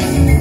Thank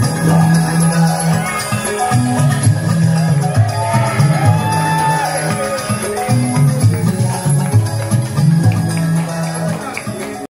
Rock.